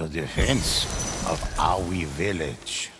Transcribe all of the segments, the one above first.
the defense of Aoi village.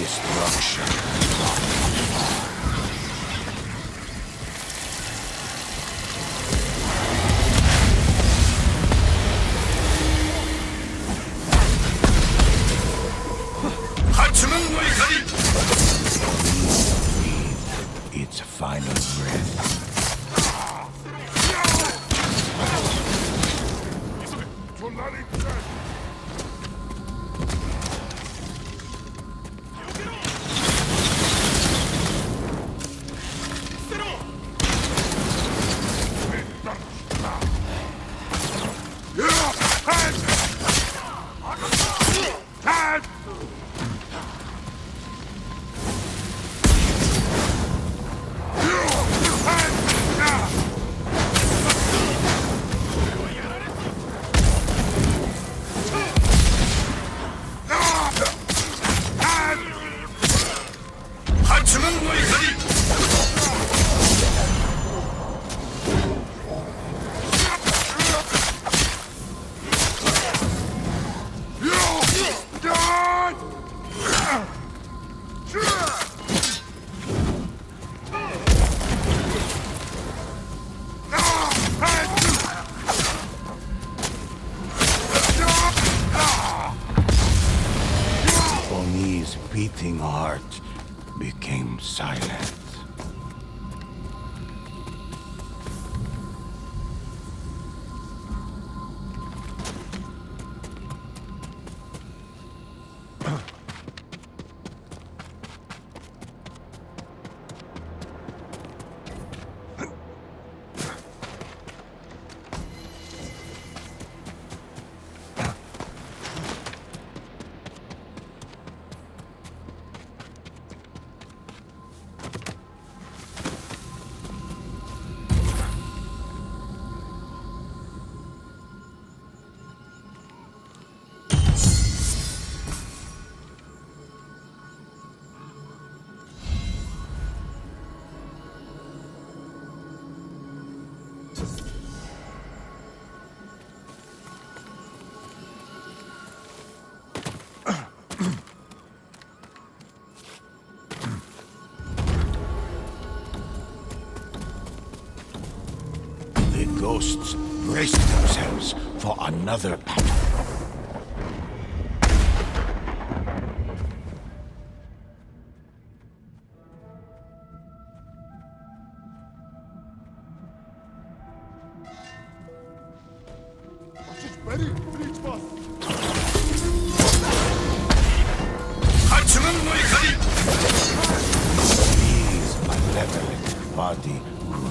Destruction. The ghosts braced themselves for another battle. His malevolent body grew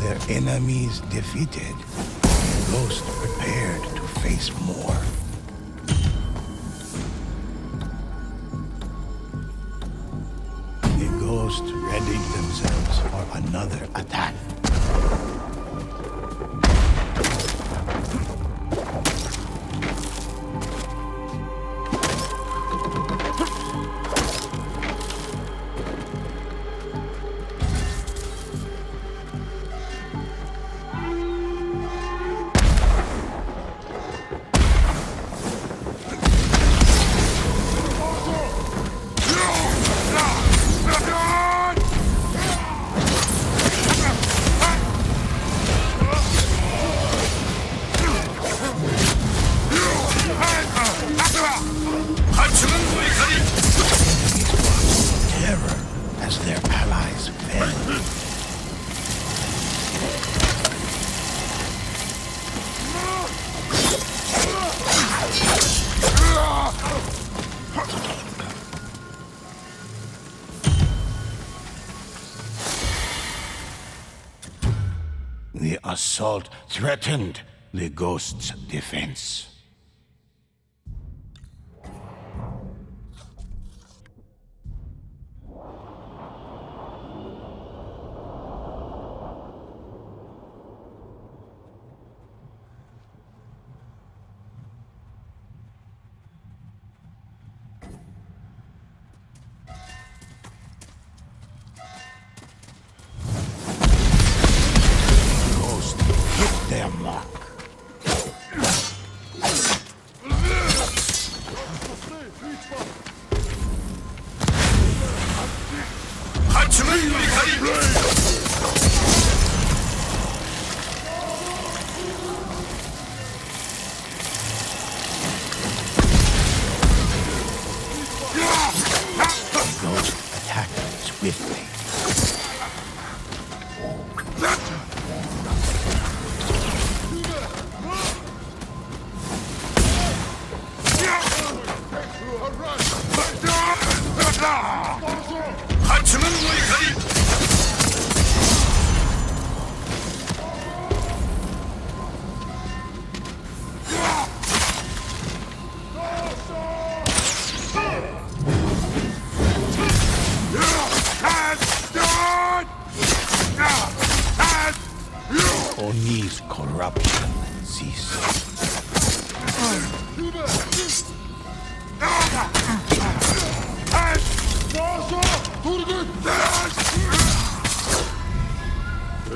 Their enemies defeated. Ghost prepared to face more. The ghost readied themselves for another attack. Assault threatened the ghost's defense.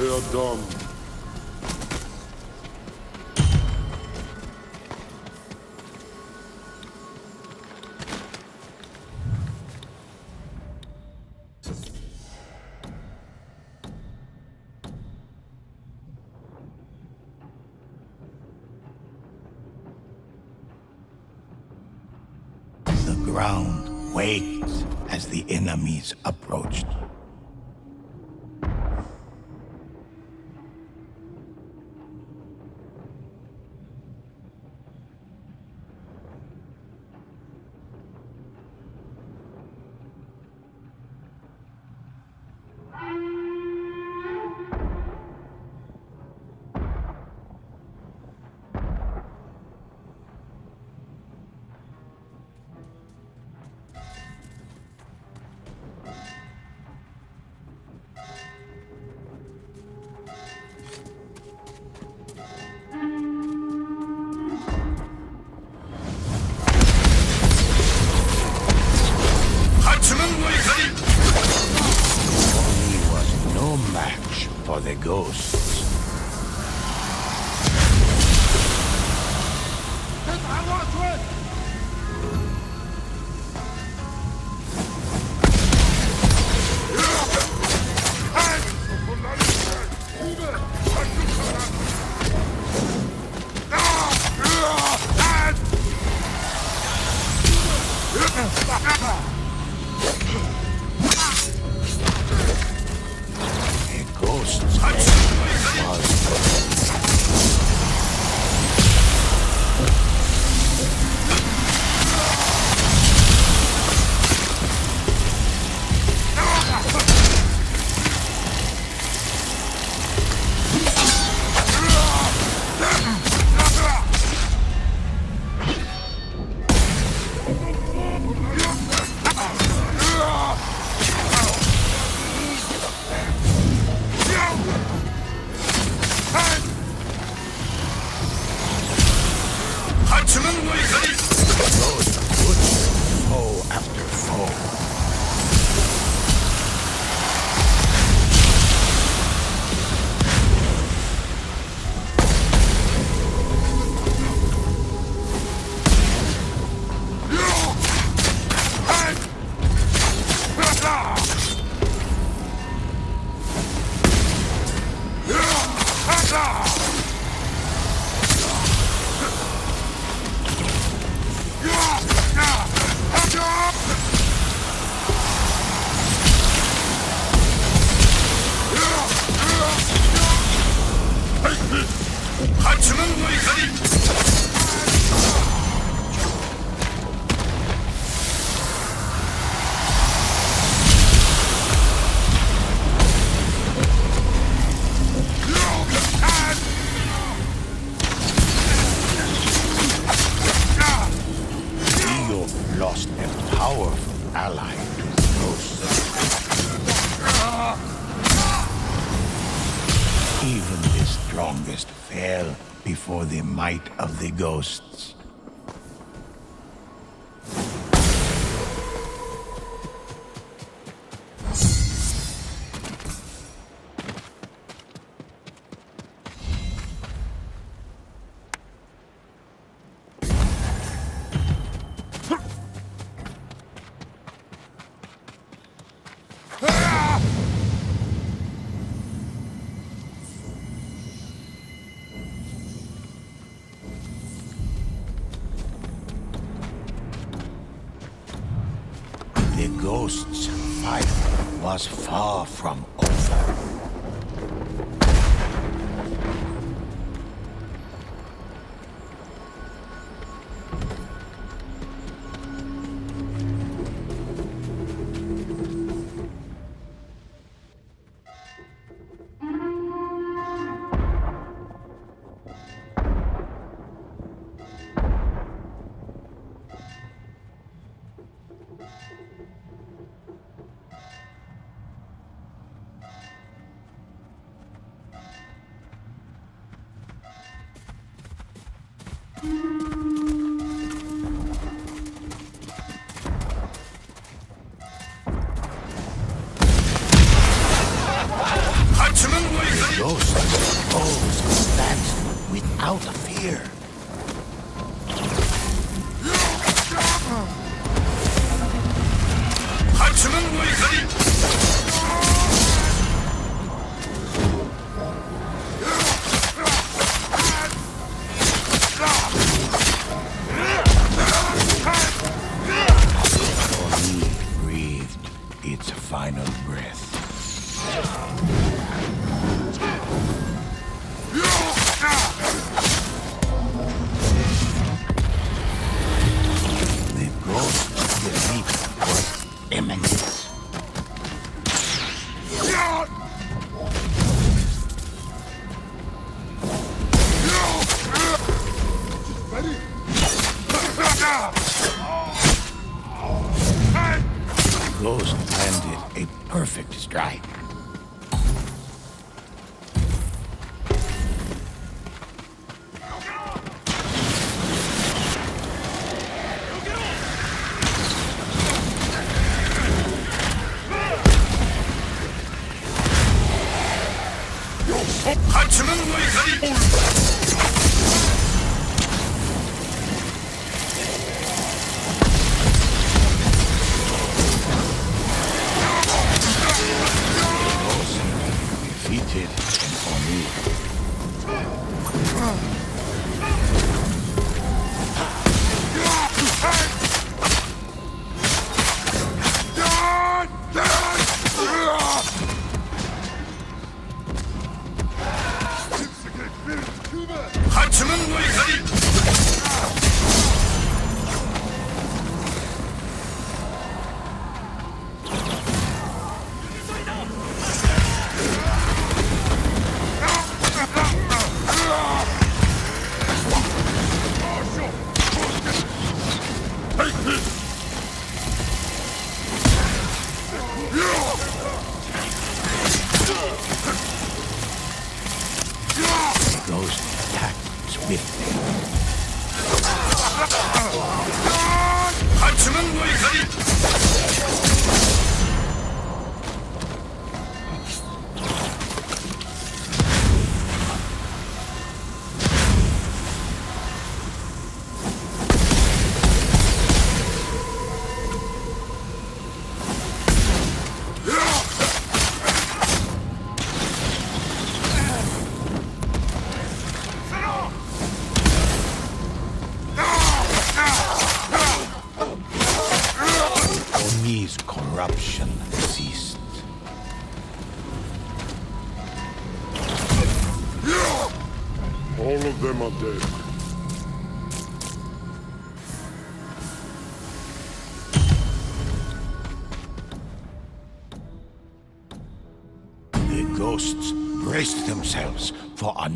They are strongest fell before the might of the ghosts.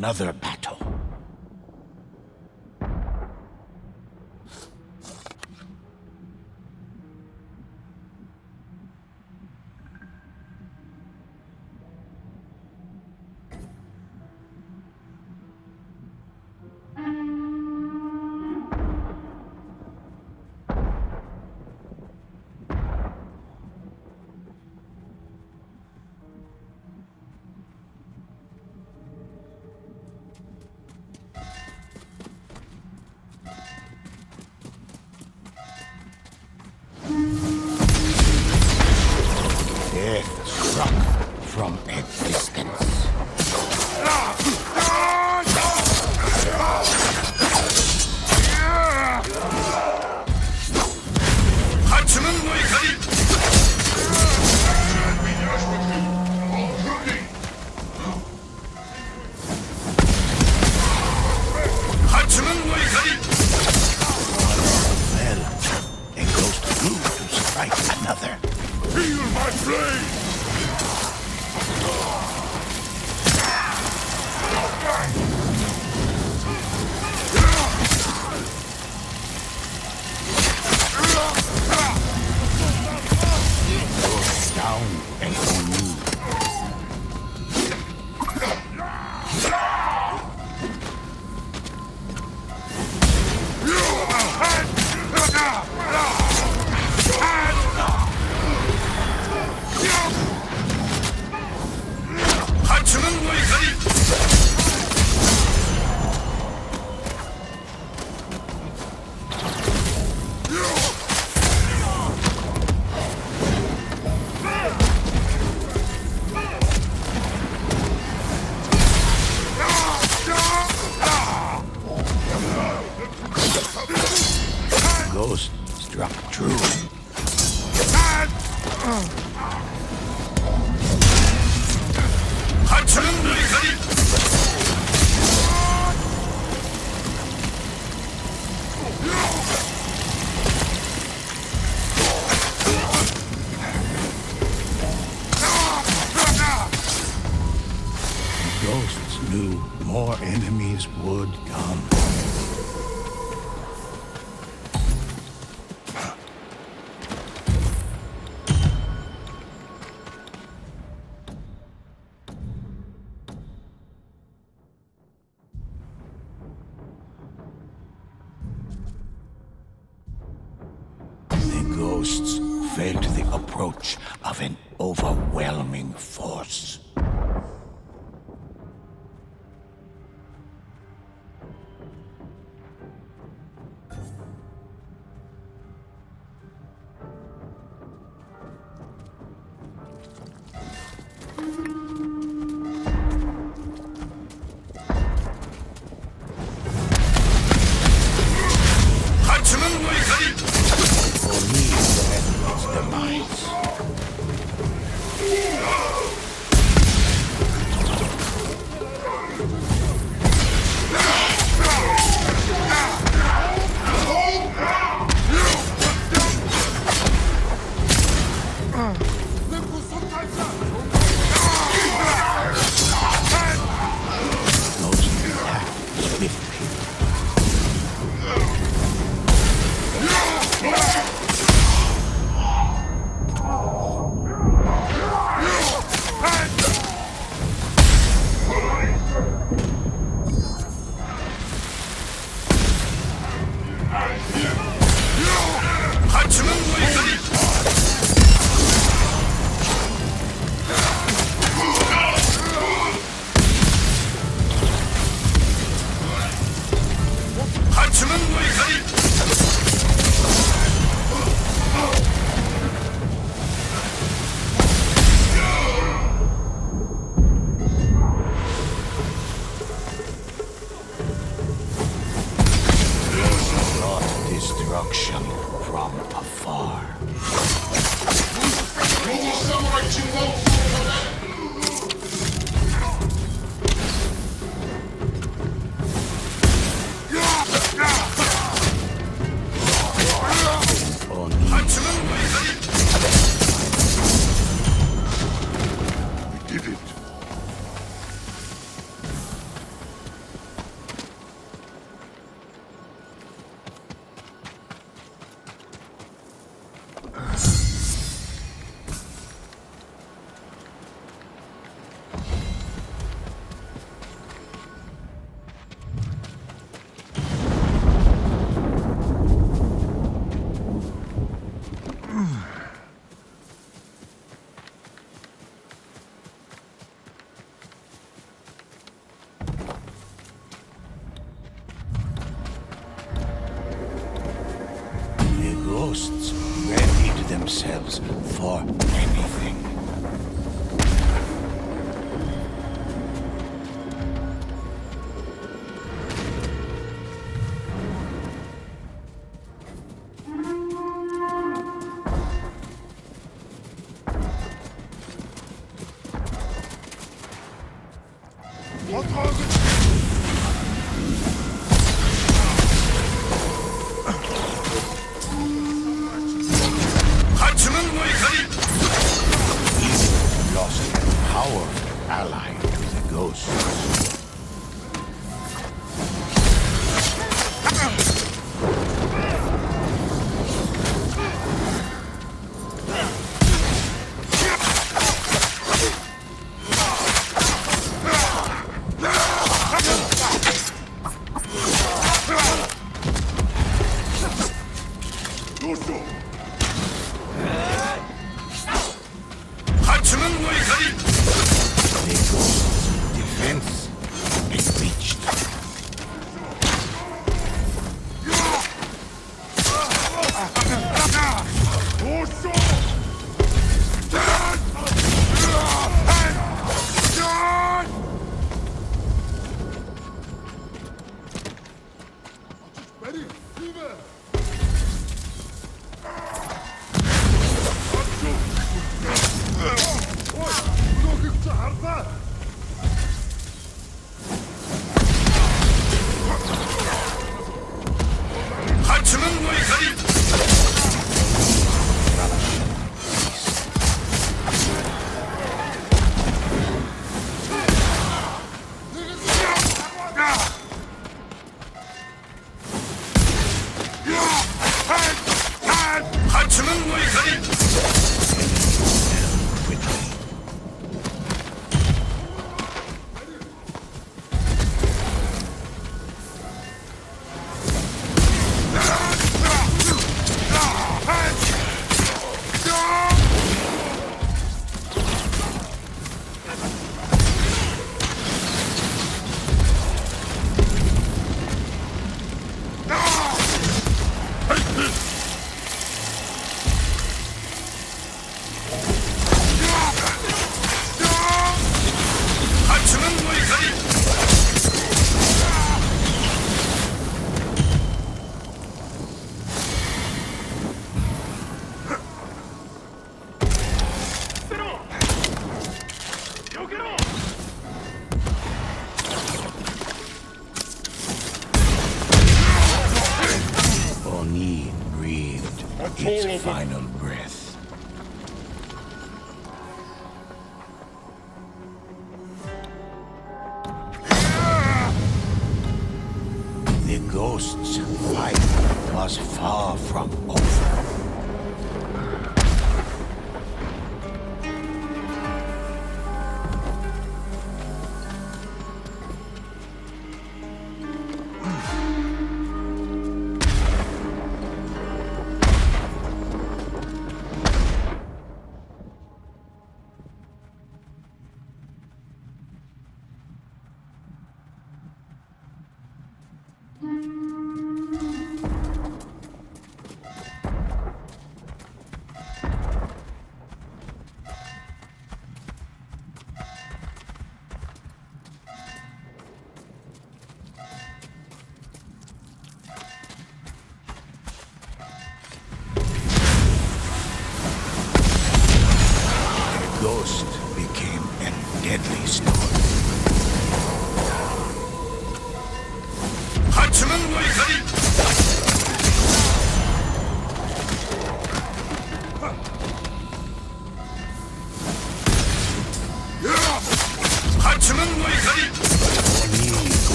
Another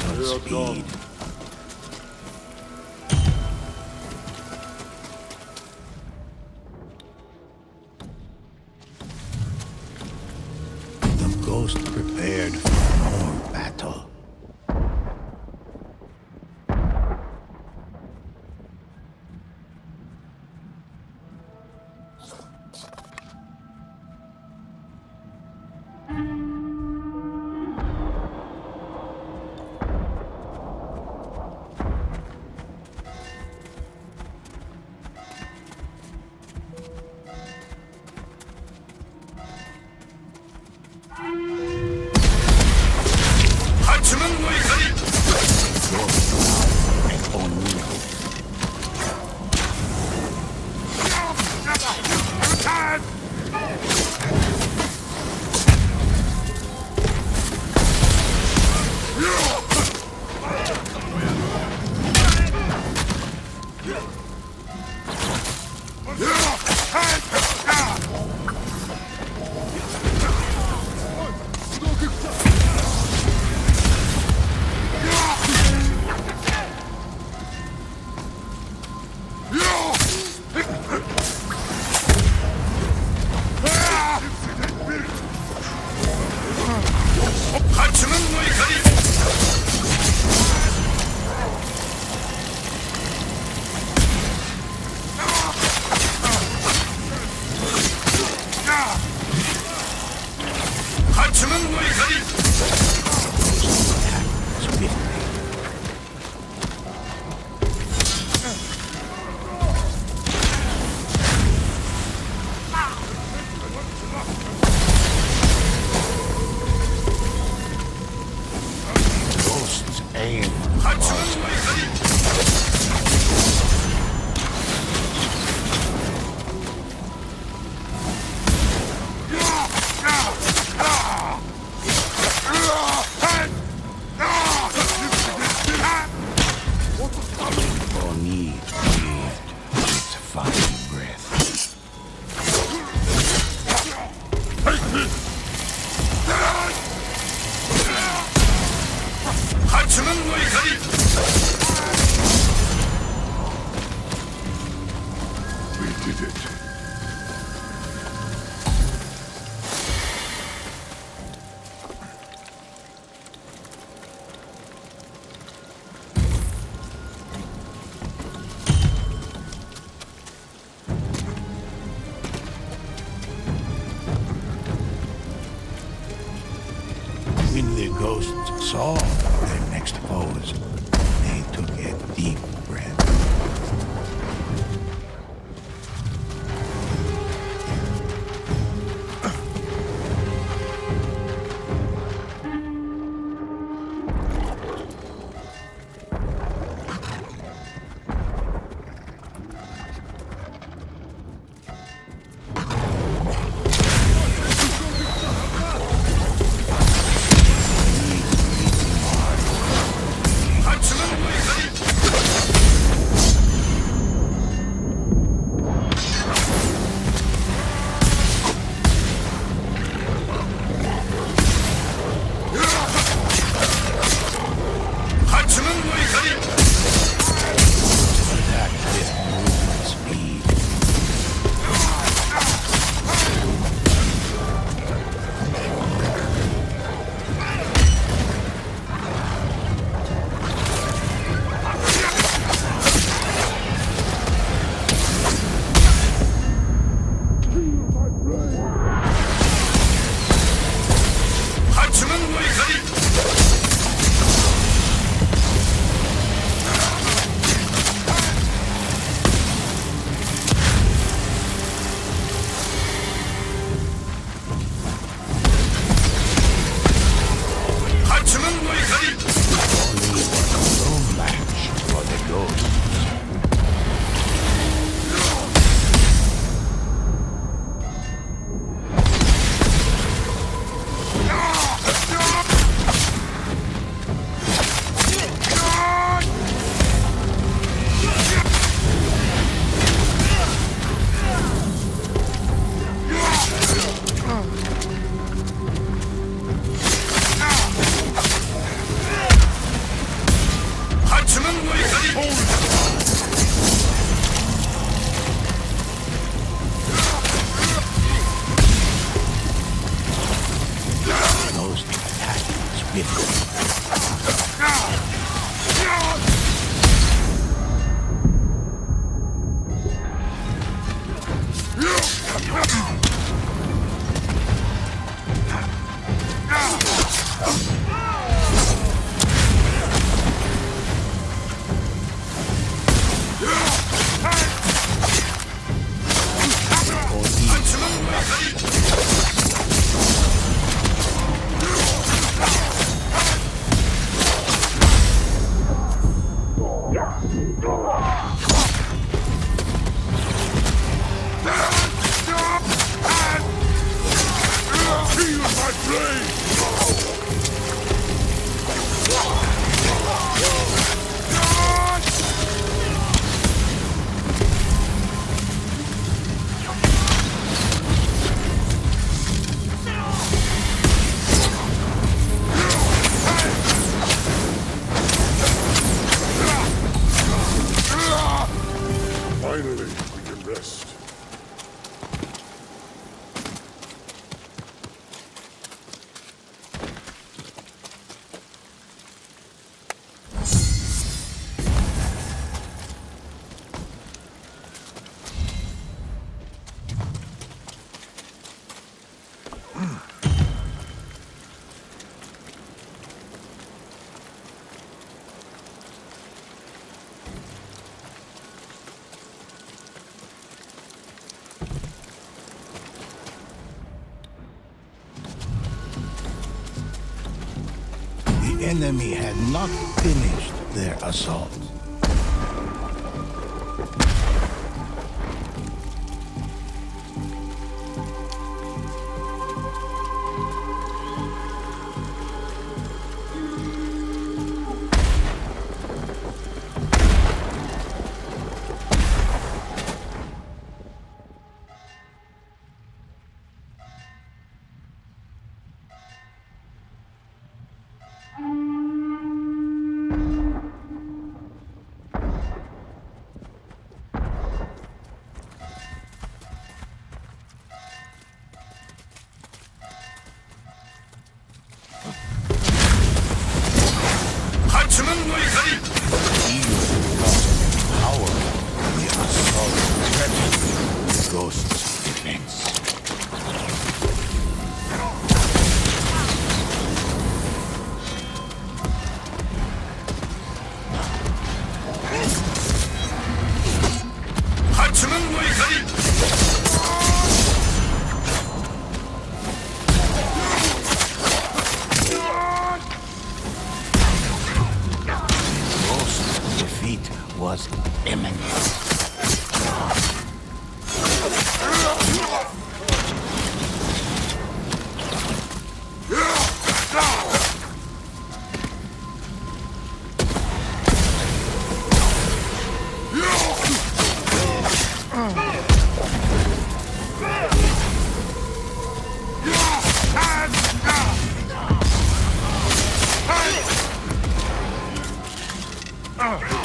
speed. 自分の怒り。Медведь. enemy had not finished their assault. Oh.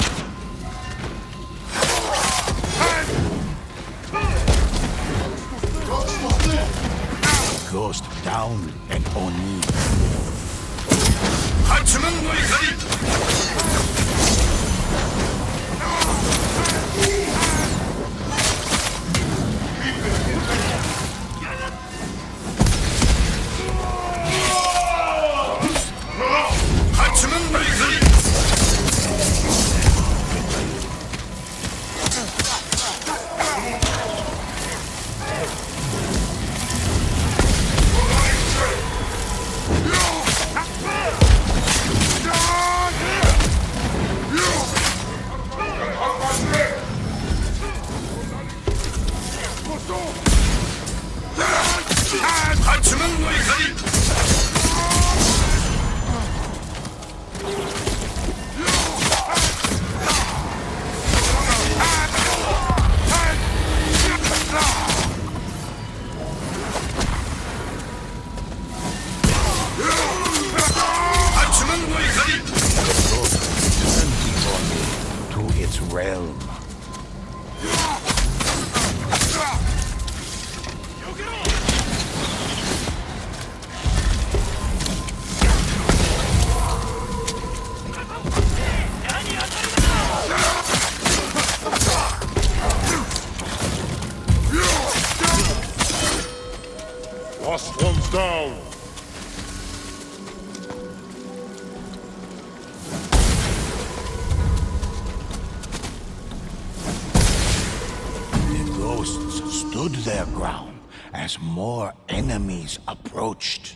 stood their ground as more enemies approached.